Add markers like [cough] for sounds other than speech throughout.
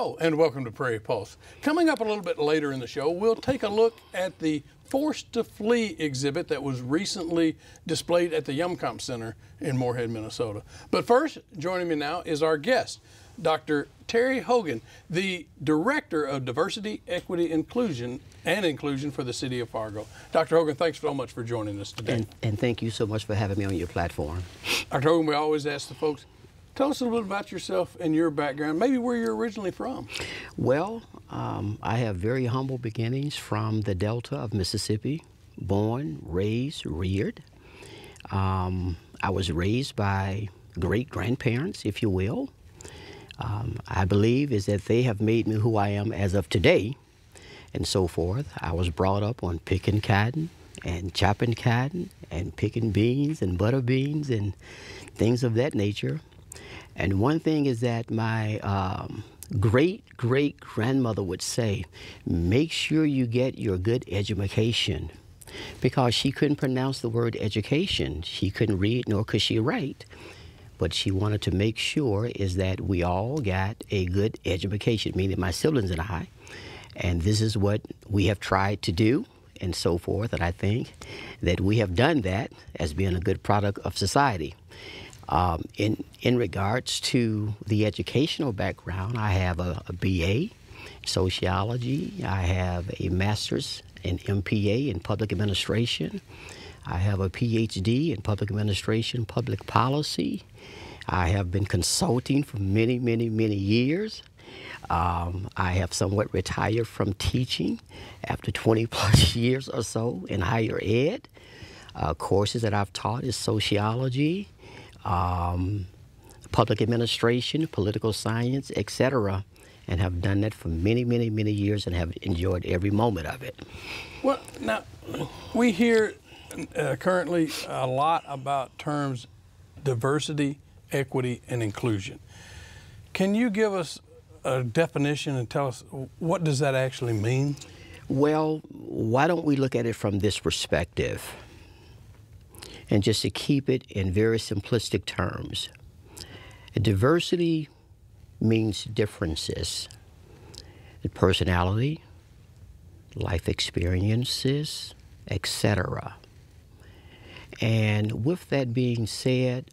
Hello and welcome to Prairie Pulse. Coming up a little bit later in the show, we'll take a look at the Forced to Flee exhibit that was recently displayed at the Hjemkomst Center in Moorhead, Minnesota. But first, joining me now is our guest, Dr. Terry Hogan, the Director of Diversity, Equity, Inclusion and Inclusion for the City of Fargo. Dr. Hogan, thanks so much for joining us today. And, and thank you so much for having me on your platform. Dr. Hogan, we always ask the folks, Tell us a little bit about yourself and your background, maybe where you're originally from. Well, um, I have very humble beginnings from the Delta of Mississippi, born, raised, reared. Um, I was raised by great grandparents, if you will. Um, I believe is that they have made me who I am as of today, and so forth. I was brought up on picking cotton and chopping cotton and picking beans and butter beans and things of that nature. And one thing is that my um, great great grandmother would say, make sure you get your good education. Because she couldn't pronounce the word education. She couldn't read nor could she write. But she wanted to make sure is that we all got a good education, meaning my siblings and I. And this is what we have tried to do and so forth. And I think that we have done that as being a good product of society. Um, in, in regards to the educational background, I have a, a BA sociology, I have a master's in MPA in public administration, I have a PhD in public administration, public policy. I have been consulting for many, many, many years. Um, I have somewhat retired from teaching after 20 [laughs] plus years or so in higher ed. Uh, courses that I've taught is sociology, um, public administration, political science, etc., and have done that for many, many, many years and have enjoyed every moment of it. Well, now, we hear uh, currently a lot about terms diversity, equity, and inclusion. Can you give us a definition and tell us what does that actually mean? Well, why don't we look at it from this perspective? And just to keep it in very simplistic terms, diversity means differences in personality, life experiences, etc. And with that being said,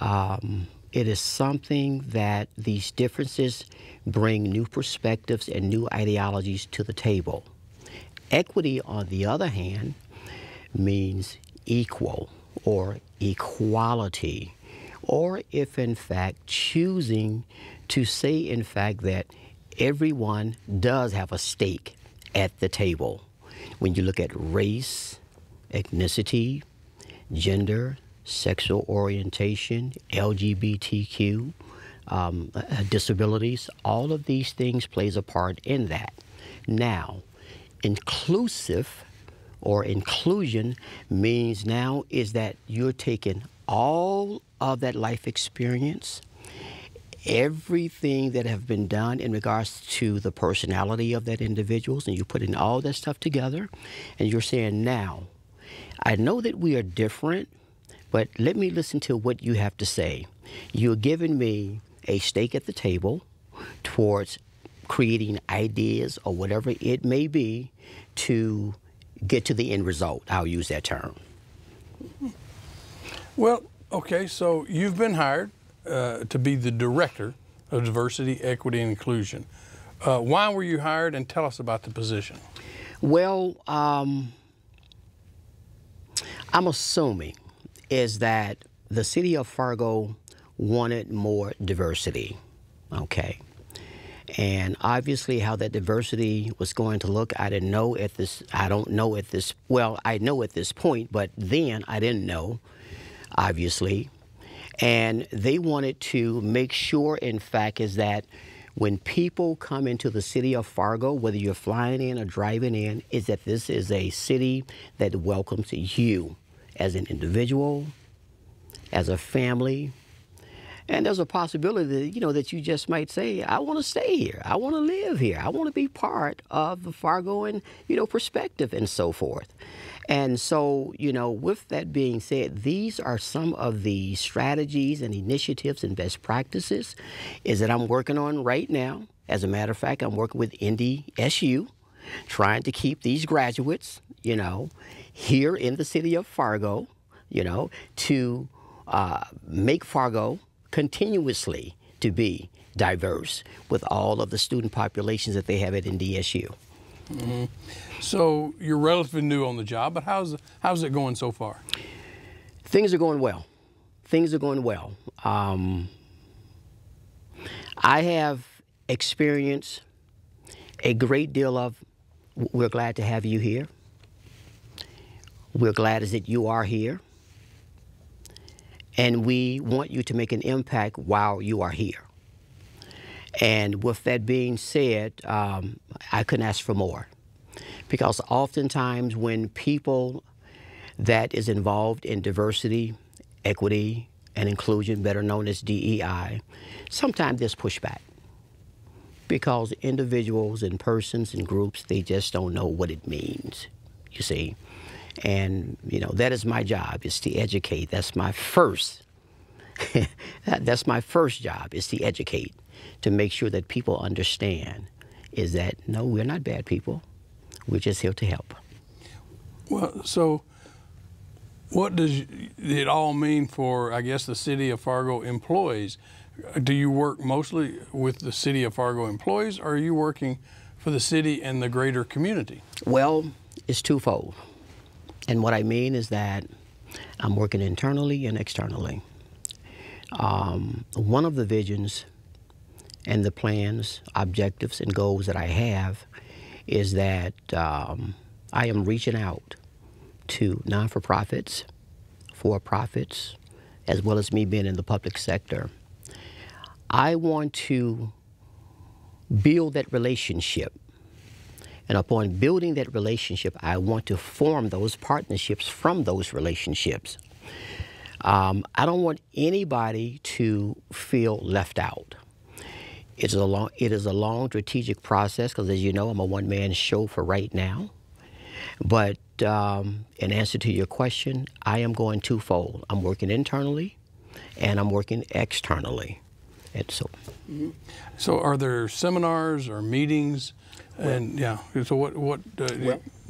um, it is something that these differences bring new perspectives and new ideologies to the table. Equity, on the other hand, means equal or equality, or if in fact choosing to say in fact that everyone does have a stake at the table. When you look at race, ethnicity, gender, sexual orientation, LGBTQ, um, uh, disabilities, all of these things plays a part in that. Now, inclusive or inclusion means now is that you're taking all of that life experience, everything that have been done in regards to the personality of that individuals, and you're putting all that stuff together, and you're saying now, I know that we are different, but let me listen to what you have to say. You're giving me a stake at the table towards creating ideas or whatever it may be to get to the end result. I'll use that term. Well, okay, so you've been hired uh, to be the director of diversity, equity, and inclusion. Uh, why were you hired, and tell us about the position? Well, um, I'm assuming is that the city of Fargo wanted more diversity. Okay. And obviously, how that diversity was going to look, I didn't know at this. I don't know at this. Well, I know at this point, but then I didn't know, obviously. And they wanted to make sure, in fact, is that when people come into the city of Fargo, whether you're flying in or driving in, is that this is a city that welcomes you as an individual, as a family, and there's a possibility that, you know, that you just might say, I want to stay here. I want to live here. I want to be part of the Fargoan, you know, perspective and so forth. And so, you know, with that being said, these are some of the strategies and initiatives and best practices is that I'm working on right now As a matter of fact, I'm working with NDSU, trying to keep these graduates, you know, here in the city of Fargo, you know, to uh, make Fargo continuously to be diverse with all of the student populations that they have at NDSU. Mm-hmm. So you're relatively new on the job, but how's how's it going so far? Things are going well. Things are going well. Um, I have experienced a great deal of. We're glad to have you here. We're glad as that you are here. And we want you to make an impact while you are here. And with that being said, um, I couldn't ask for more. Because oftentimes when people that is involved in diversity, equity, and inclusion, better known as DEI, sometimes there's pushback. Because individuals and persons and groups, they just don't know what it means, you see. And, you know, that is my job, is to educate. That's my first, [laughs] that's my first job, is to educate, to make sure that people understand is that, no, we're not bad people. We're just here to help. Well, so what does it all mean for, I guess, the City of Fargo employees? Do you work mostly with the City of Fargo employees, or are you working for the city and the greater community? Well, it's twofold. And what I mean is that I'm working internally and externally. Um, one of the visions and the plans, objectives, and goals that I have is that um, I am reaching out to non for profits, for profits, as well as me being in the public sector. I want to build that relationship and upon building that relationship, I want to form those partnerships from those relationships. Um, I don't want anybody to feel left out. It's a long, it is a long strategic process because, as you know, I'm a one man show for right now. But um, in answer to your question, I am going twofold. I'm working internally and I'm working externally. And so, so are there seminars or meetings and yeah, so what what? Uh,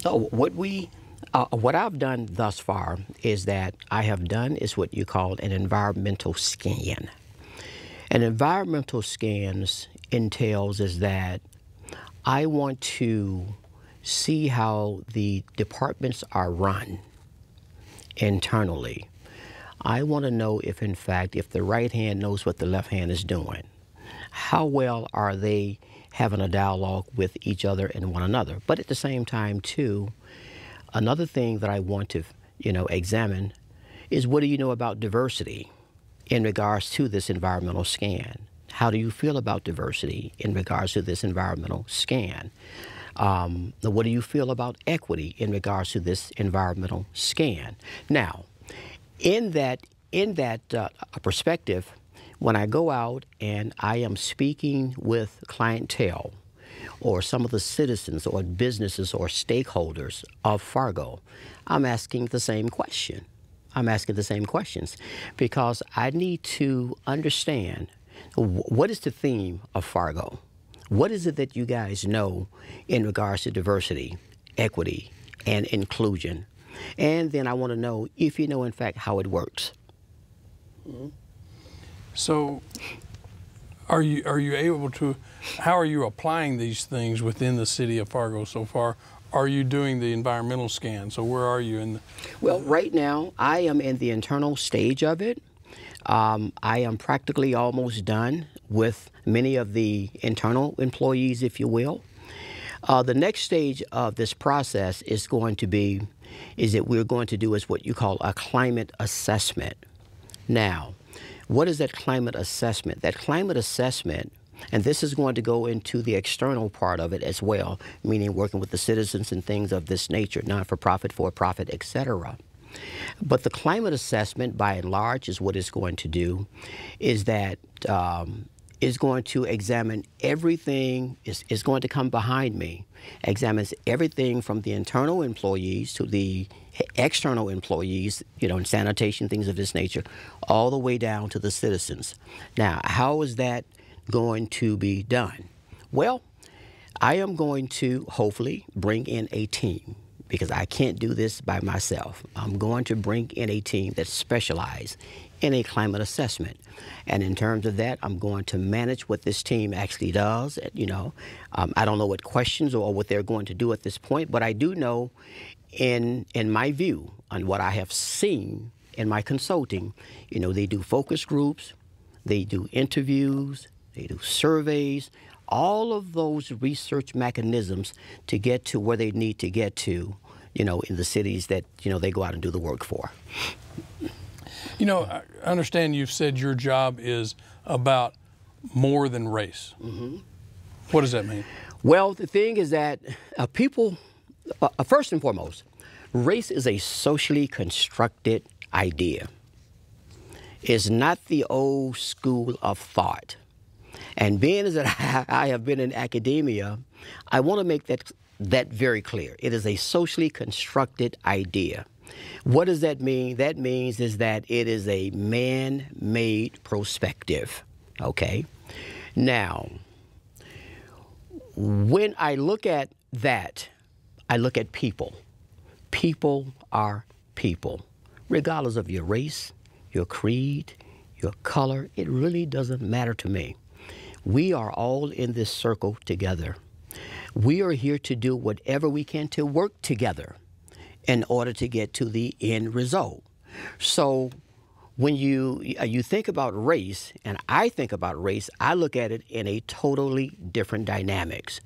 well, what we uh, what I've done thus far is that I have done is what you call an environmental scan. An environmental scans entails is that I want to see how the departments are run internally. I want to know if, in fact, if the right hand knows what the left hand is doing. How well are they having a dialogue with each other and one another. But at the same time, too, another thing that I want to, you know, examine is what do you know about diversity in regards to this environmental scan? How do you feel about diversity in regards to this environmental scan? Um, what do you feel about equity in regards to this environmental scan? Now, in that in that uh, perspective, when I go out and I am speaking with clientele or some of the citizens or businesses or stakeholders of Fargo, I'm asking the same question. I'm asking the same questions because I need to understand what is the theme of Fargo? What is it that you guys know in regards to diversity, equity, and inclusion? And then I want to know if you know, in fact, how it works. Mm-hmm. So, are you are you able to? How are you applying these things within the city of Fargo so far? Are you doing the environmental scan? So where are you in? The, well, right now I am in the internal stage of it. Um, I am practically almost done with many of the internal employees, if you will. Uh, the next stage of this process is going to be, is that we're going to do is what you call a climate assessment. Now, what is that climate assessment? That climate assessment, and this is going to go into the external part of it as well, meaning working with the citizens and things of this nature, not for profit, for profit, etc. But the climate assessment, by and large, is what it's going to do, is that um, is going to examine everything, is, is going to come behind me, examines everything from the internal employees to the external employees, you know, in sanitation, things of this nature, all the way down to the citizens. Now, how is that going to be done? Well, I am going to hopefully bring in a team because I can't do this by myself. I'm going to bring in a team that specializes in a climate assessment. And in terms of that, I'm going to manage what this team actually does. You know, um, I don't know what questions or what they're going to do at this point, but I do know, in in my view, on what I have seen in my consulting, you know, they do focus groups, they do interviews, they do surveys, all of those research mechanisms to get to where they need to get to, you know, in the cities that, you know, they go out and do the work for. You know, I understand you've said your job is about more than race. Mm-hmm. What does that mean? Well, the thing is that uh, people, uh, uh first and foremost, race is a socially constructed idea. It's not the old school of thought. And being as that [laughs] I have been in academia, I want to make that that very clear. It is a socially constructed idea. What does that mean? That means is that it is a man-made perspective. Okay? Now, when I look at that, I look at people. People are people, regardless of your race, your creed, your color. It really doesn't matter to me. We are all in this circle together. We are here to do whatever we can to work together in order to get to the end result. So when you uh, you think about race and I think about race, I look at it in a totally different dynamics.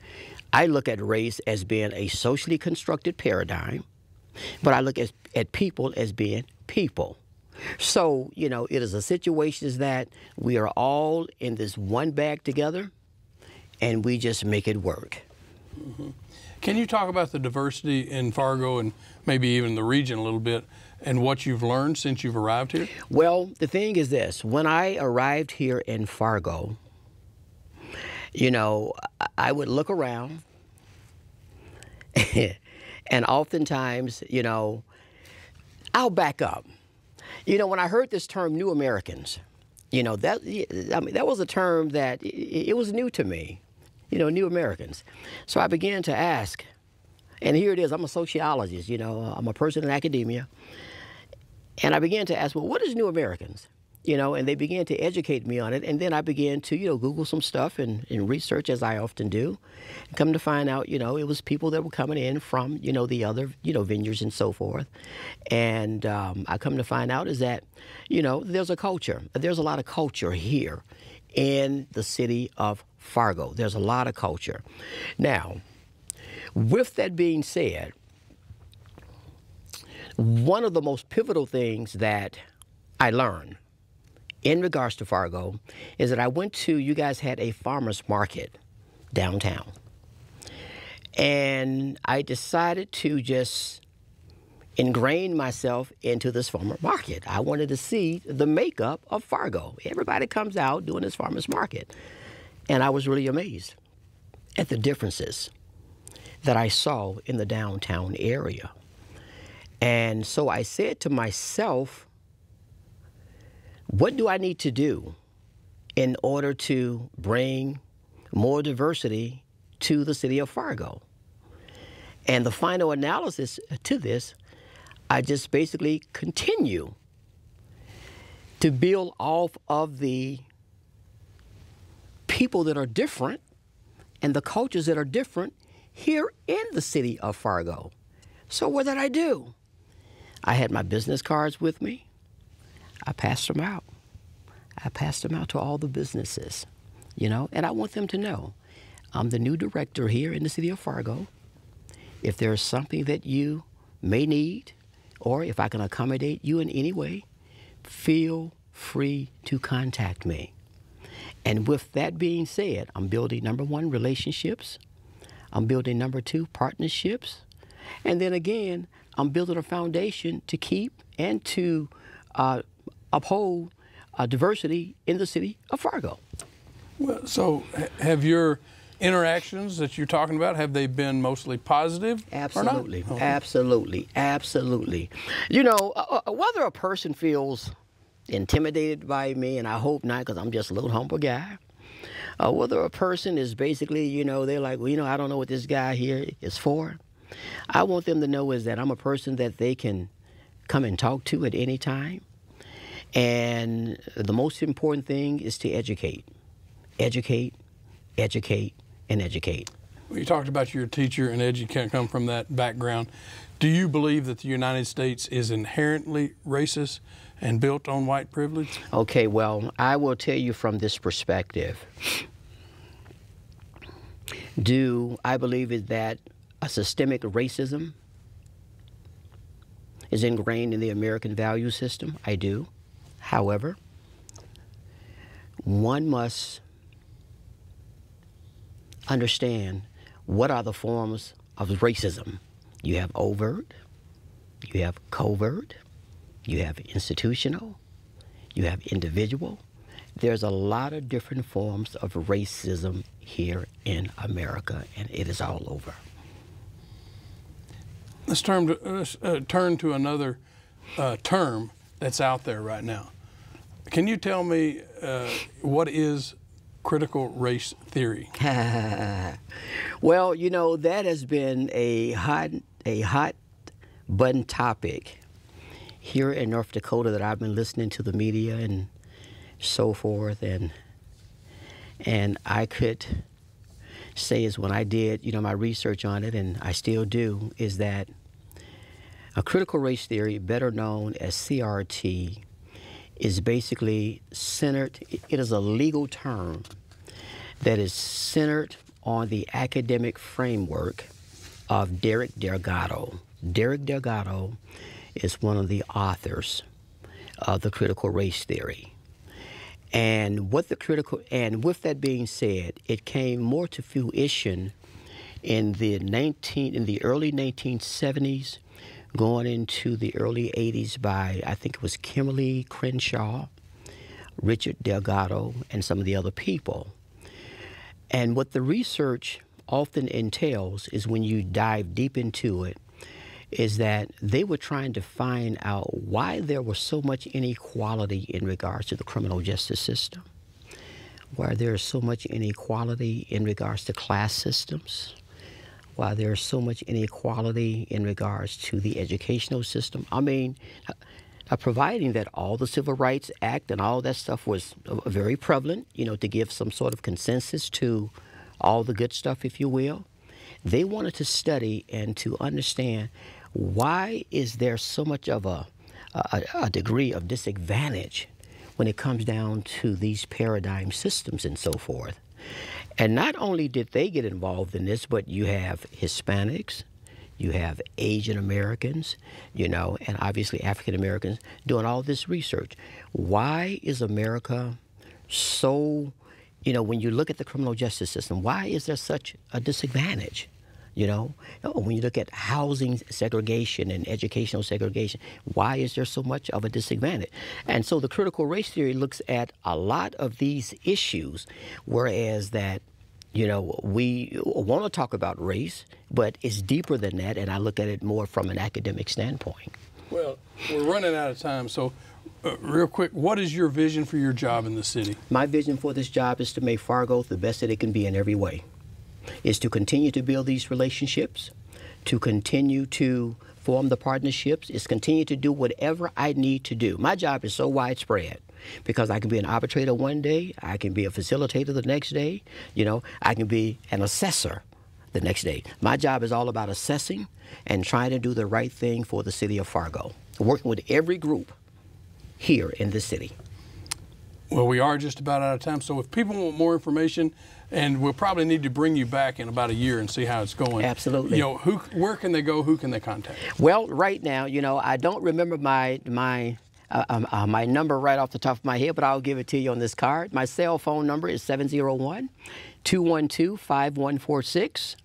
I look at race as being a socially constructed paradigm, but I look at, at people as being people. So, you know, it is a situation that we are all in this one bag together and we just make it work. Mm-hmm. Can you talk about the diversity in Fargo and maybe even the region a little bit and what you've learned since you've arrived here? Well, the thing is this when I arrived here in Fargo, you know, I would look around [laughs] and oftentimes, you know, I'll back up. You know, when I heard this term "New Americans," you know that I mean that was a term that it, was new to me. You know, New Americans. So I began to ask, and here it is. I'm a sociologist. You know, I'm a person in academia, and I began to ask, well, what is New Americans? You know, and they began to educate me on it. And then I began to, you know, Google some stuff and, and research as I often do. And come to find out, you know, it was people that were coming in from, you know, the other, you know, vineyards and so forth. And um, I come to find out is that, you know, there's a culture. There's a lot of culture here in the city of Fargo. There's a lot of culture. Now, with that being said, one of the most pivotal things that I learned in regards to Fargo is that I went to, you guys had a farmer's market downtown. And I decided to just ingrain myself into this farmer market. I wanted to see the makeup of Fargo. Everybody comes out doing this farmer's market. And I was really amazed at the differences that I saw in the downtown area. And so I said to myself, what do I need to do in order to bring more diversity to the city of Fargo? And the final analysis to this, I just basically continue to build off of the people that are different and the cultures that are different here in the city of Fargo. So, what did I do? I had my business cards with me. I passed them out. I passed them out to all the businesses, you know, and I want them to know I'm the new director here in the city of Fargo. If there's something that you may need, or if I can accommodate you in any way, feel free to contact me. And with that being said, I'm building number one, relationships. I'm building number two, partnerships. And then again, I'm building a foundation to keep and to uh, uphold uh, diversity in the city of Fargo. Well, so have your interactions that you're talking about have they been mostly positive absolutely oh. absolutely absolutely you know uh, uh, whether a person feels intimidated by me and i hope not because i'm just a little humble guy Uh, whether a person is basically, you know, they're like, well, you know, I don't know what this guy here is for. I want them to know is that I'm a person that they can come and talk to at any time. And the most important thing is to educate, educate, educate, and educate. You talked about your teacher and educate come from that background. Do you believe that the United States is inherently racist and built on white privilege? Okay, well, I will tell you from this perspective. Do I believe is that a systemic racism is ingrained in the American value system? I do. However, one must understand what are the forms of racism. You have overt, you have covert, you have institutional, you have individual. There's a lot of different forms of racism here in America, and it is all over. Let's turn to, uh, turn to another uh, term that's out there right now. Can you tell me uh, what is critical race theory? [laughs] well, you know that has been a hot a hot button topic here in North Dakota that I've been listening to the media and so forth and and I could say is when I did, you know, my research on it and I still do is that a critical race theory, better known as CRT, is basically centered, it is a legal term that is centered on the academic framework of Derek Delgado. Derek Delgado is one of the authors of the critical race theory. And what the critical and with that being said, it came more to fruition in the 19 in the early 1970s going into the early 80s by I think it was Kimberlé Crenshaw, Richard Delgado, and some of the other people. And what the research often entails is when you dive deep into it, is that they were trying to find out why there was so much inequality in regards to the criminal justice system, why there is so much inequality in regards to class systems, why there is so much inequality in regards to the educational system. I mean, uh, providing that all the Civil Rights Act and all that stuff was uh, very prevalent, you know, to give some sort of consensus to all the good stuff, if you will. They wanted to study and to understand why is there so much of a, a, a degree of disadvantage when it comes down to these paradigm systems and so forth. And not only did they get involved in this, but you have Hispanics, you have Asian Americans, you know, and obviously African Americans doing all this research. Why is America so, you know, when you look at the criminal justice system, why is there such a disadvantage? You know, oh, when you look at housing segregation and educational segregation, why is there so much of a disadvantage? And so the critical race theory looks at a lot of these issues, whereas that you know, we want to talk about race, but it's deeper than that, and I look at it more from an academic standpoint. Well, we're running out of time, so uh, real quick, what is your vision for your job in the city? My vision for this job is to make Fargo the best that it can be in every way is to continue to build these relationships, to continue to form the partnerships, is continue to do whatever I need to do. My job is so widespread because I can be an arbitrator one day, I can be a facilitator the next day, you know, I can be an assessor the next day. My job is all about assessing and trying to do the right thing for the city of Fargo, working with every group here in the city. Well, we are just about out of time, so if people want more information, and we'll probably need to bring you back in about a year and see how it's going. Absolutely. You know, who, where can they go? Who can they contact? Well, right now, you know, I don't remember my my uh, um, uh, my number right off the top of my head, but I'll give it to you on this card. My cell phone number is 701 212 5146.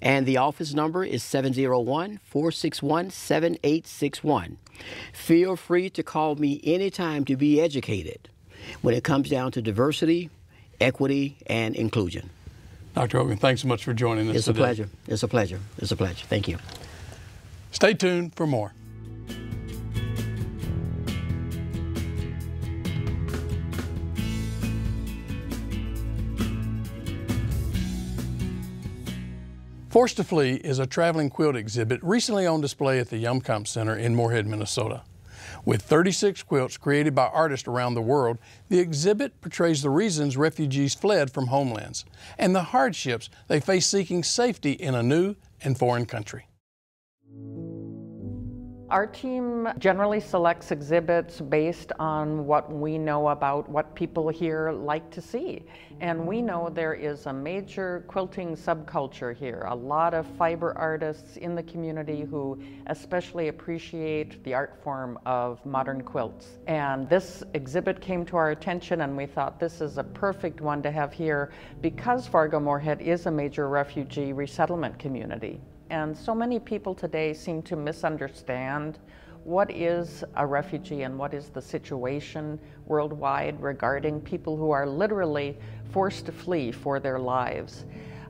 And the office number is 701 461 7861. Feel free to call me anytime to be educated when it comes down to diversity, equity, and inclusion. Dr. Hogan, thanks so much for joining us. It's today. a pleasure. It's a pleasure. It's a pleasure. Thank you. Stay tuned for more. Forced to Flee is a traveling quilt exhibit recently on display at the Hjemkomst Center in Moorhead, Minnesota. With 36 quilts created by artists around the world, the exhibit portrays the reasons refugees fled from homelands and the hardships they face seeking safety in a new and foreign country. Our team generally selects exhibits based on what we know about what people here like to see. And we know there is a major quilting subculture here, a lot of fiber artists in the community who especially appreciate the art form of modern quilts. And this exhibit came to our attention and we thought this is a perfect one to have here because Fargo Moorhead is a major refugee resettlement community. And so many people today seem to misunderstand what is a refugee and what is the situation worldwide regarding people who are literally forced to flee for their lives.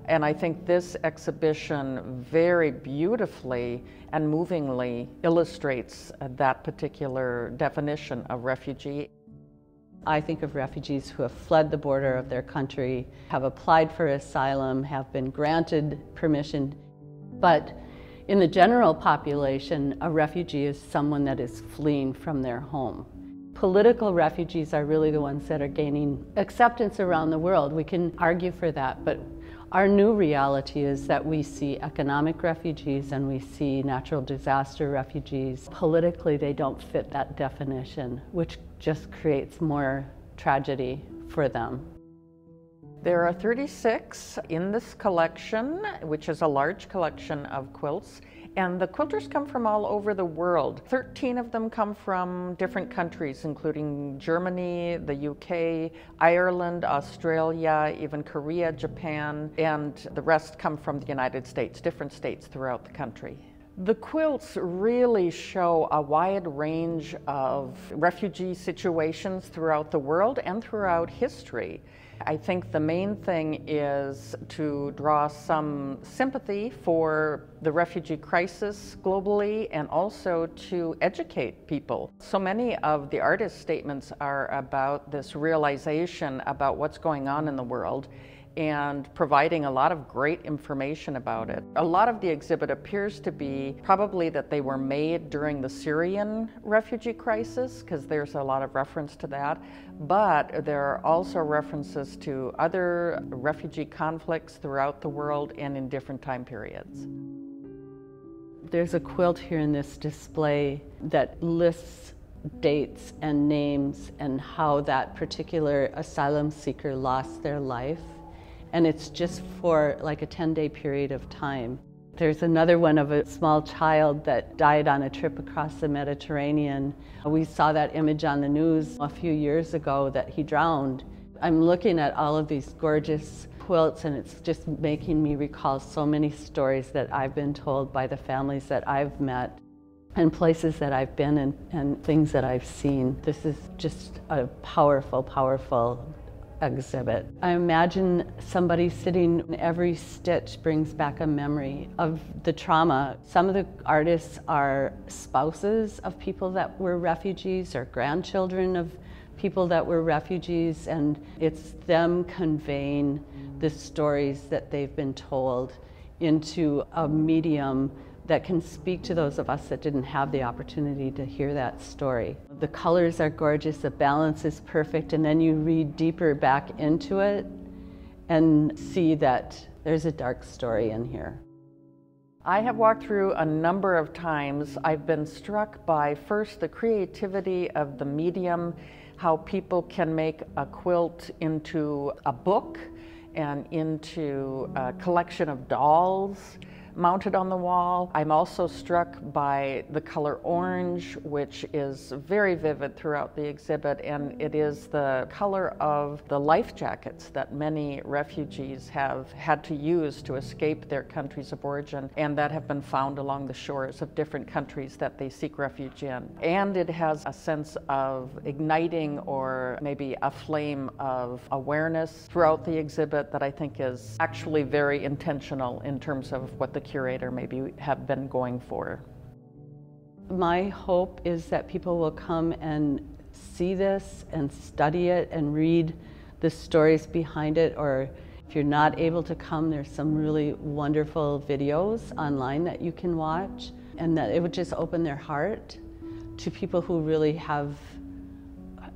And I think this exhibition very beautifully and movingly illustrates that particular definition of refugee. I think of refugees who have fled the border of their country, have applied for asylum, have been granted permission but in the general population, a refugee is someone that is fleeing from their home. Political refugees are really the ones that are gaining acceptance around the world. We can argue for that, but our new reality is that we see economic refugees and we see natural disaster refugees. Politically, they don't fit that definition, which just creates more tragedy for them. There are 36 in this collection, which is a large collection of quilts. And the quilters come from all over the world. 13 of them come from different countries, including Germany, the UK, Ireland, Australia, even Korea, Japan, and the rest come from the United States, different states throughout the country. The quilts really show a wide range of refugee situations throughout the world and throughout history. I think the main thing is to draw some sympathy for the refugee crisis globally and also to educate people. So many of the artist statements are about this realization about what's going on in the world and providing a lot of great information about it. A lot of the exhibit appears to be probably that they were made during the Syrian refugee crisis, because there's a lot of reference to that, but there are also references to other refugee conflicts throughout the world and in different time periods. There's a quilt here in this display that lists dates and names and how that particular asylum seeker lost their life and it's just for like a 10 day period of time. There's another one of a small child that died on a trip across the Mediterranean. We saw that image on the news a few years ago that he drowned. I'm looking at all of these gorgeous quilts and it's just making me recall so many stories that I've been told by the families that I've met and places that I've been and, and things that I've seen. This is just a powerful, powerful exhibit. I imagine somebody sitting, every stitch brings back a memory of the trauma. Some of the artists are spouses of people that were refugees or grandchildren of people that were refugees, and it's them conveying the stories that they've been told into a medium that can speak to those of us that didn't have the opportunity to hear that story. The colors are gorgeous, the balance is perfect, and then you read deeper back into it and see that there's a dark story in here. I have walked through a number of times. I've been struck by first the creativity of the medium, how people can make a quilt into a book and into a collection of dolls mounted on the wall. I'm also struck by the color orange, which is very vivid throughout the exhibit, and it is the color of the life jackets that many refugees have had to use to escape their countries of origin and that have been found along the shores of different countries that they seek refuge in. And it has a sense of igniting or maybe a flame of awareness throughout the exhibit that I think is actually very intentional in terms of what the curator maybe have been going for. My hope is that people will come and see this and study it and read the stories behind it or If you're not able to come, there's some really wonderful videos online that you can watch, and that it would just open their heart to people who really have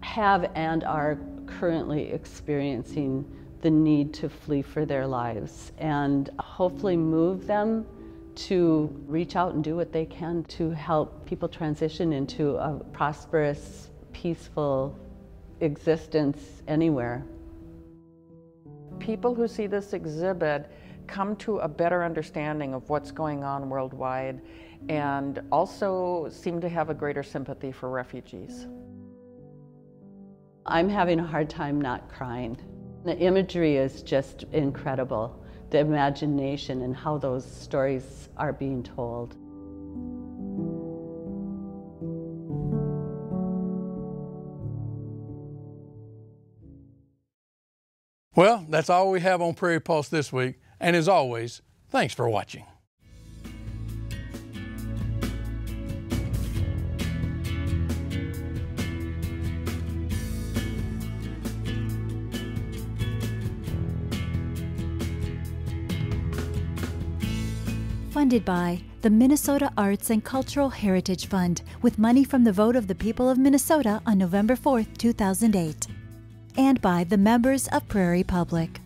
have and are currently experiencing the need to flee for their lives and hopefully move them to reach out and do what they can to help people transition into a prosperous, peaceful existence anywhere. People who see this exhibit come to a better understanding of what's going on worldwide and also seem to have a greater sympathy for refugees. I'm having a hard time not crying. The imagery is just incredible, the imagination and how those stories are being told. Well, that's all we have on Prairie Pulse this week. And as always, thanks for watching. Funded by the Minnesota Arts and Cultural Heritage Fund with money from the vote of the people of Minnesota on November 4, 2008. And by the members of Prairie Public.